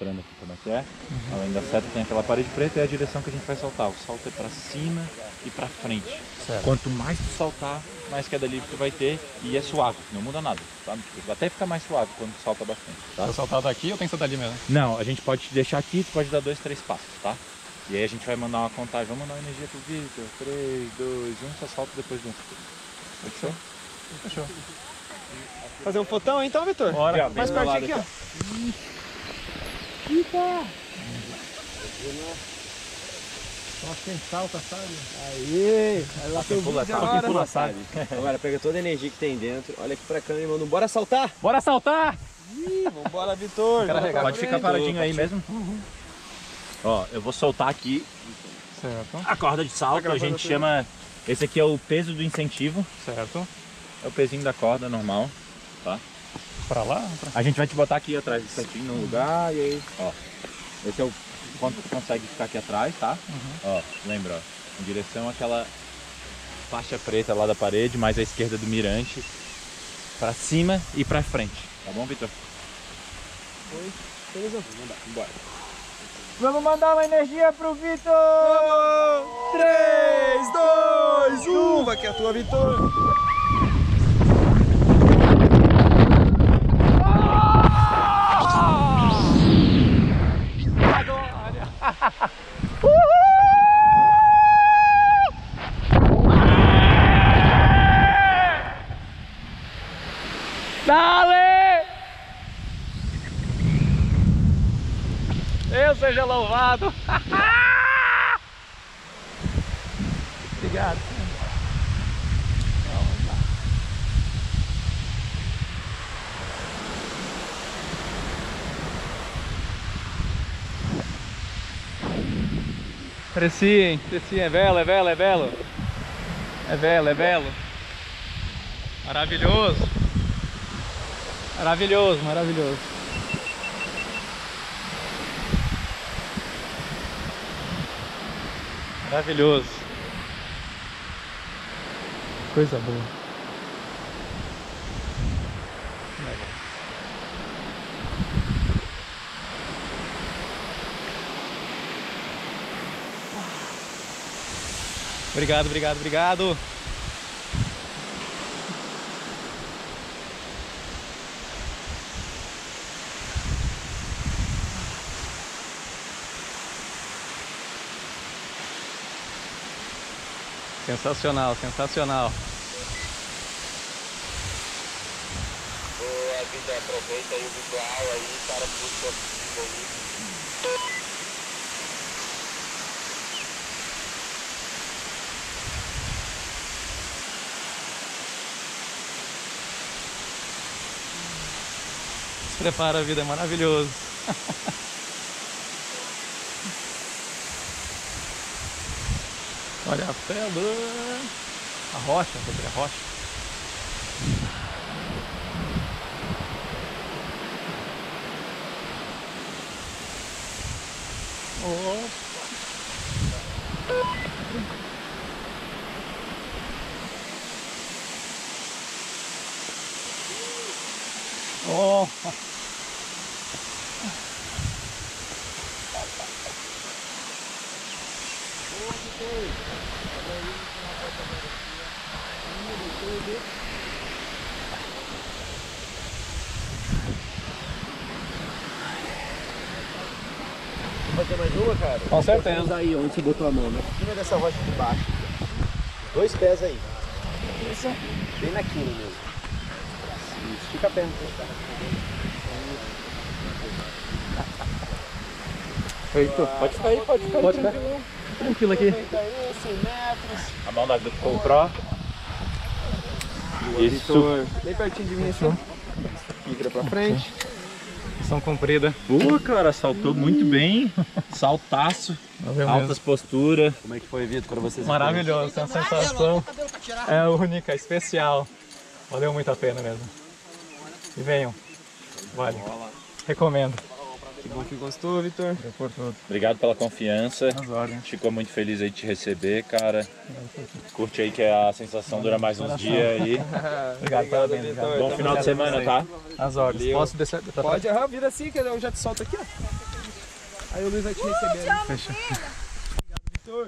Mostrando aqui como é que é. Além da seta tem aquela parede preta e é a direção que a gente vai saltar. O salto é pra cima e pra frente. Certo. Quanto mais tu saltar, mais queda livre tu vai ter e é suave, não muda nada, sabe? Tipo, até fica mais suave quando tu salta bastante, tá? Se eu saltar daqui, eu tenho que saltar ali mesmo. Não, a gente pode te deixar aqui, tu pode dar dois, três passos, tá? E aí a gente vai mandar uma contagem, vamos mandar uma energia pro Victor. 3, 2, 1, só salta depois de um. Fechou? Fechou. Fazer um fotão então, Vitor? Bora. Mais pertinho lado aqui, ó. Só quem salta, sabe? Aí, vai lá teu pula, quem agora. pula, sabe? Agora pega toda a energia que tem dentro. Olha aqui pra câmera, mano. Bora saltar? Bora saltar! Vambora, Vitor. Pode ficar paradinho aí mesmo. Ó, eu vou soltar aqui Certo, a corda de salto, a gravando gente chama... Esse aqui é o peso do incentivo, certo. é o pezinho da corda normal. Pra lá? Pra... A gente vai te botar aqui atrás certinho no lugar e aí, ó. Esse é o quanto tu consegue ficar aqui atrás, tá? Ó, lembra, ó. Em direção àquela faixa preta lá da parede, mais à esquerda do mirante. Pra cima e pra frente. Tá bom, Vitor? Beleza? Vamos mandar. Vambora. Vamos mandar uma energia pro Vitor! Vamos! 3, 2, 1. Vai que é a tua, Vitor. Deus seja louvado! Obrigado. Cresci? Cresci, é belo, é belo, é belo. É belo, é belo. Maravilhoso. Maravilhoso, maravilhoso. Maravilhoso. Coisa boa. Obrigado, obrigado, obrigado. Sensacional, sensacional. a vida aproveita aí o visual aí, cara, puxa aí. Se prepara, a vida é maravilhoso. Olha a pedra. A rocha, sobre a rocha. Opa. Oh. Fazer mais uma, cara? Com certeza. aí, onde você botou a mão, né? Em cima dessa rocha de baixo. Dois pés aí. Isso. Bem na quina mesmo. Isso. Estica a perna. Feito. Pode ficar aí, pode ficar Pode aí, ficar. Tranquilo. Aqui. Aproveita aí, 100 metros. A mão da GoPro. Isso. Bem pertinho de mim assim. Vira pra frente. Missão cumprida. Boa, cara, saltou muito bem. Saltaço, altas posturas. Como é que foi, Vitor, quando vocês Maravilhoso. Essa sensação é única, especial. Valeu muito a pena mesmo. E venham. Vale. Recomendo. Que bom que gostou, Vitor. Obrigado pela confiança. Ficou muito feliz aí de te receber, cara. Curte aí que a sensação dura mais uns dias aí. Obrigado, parabéns. Obrigado. Bom final de semana, tá? Nas ordens. Posso descer? Pode, aham, vira assim que eu já te solto aqui, ó. Aí o Luiz vai te receber. Amo, Fechou.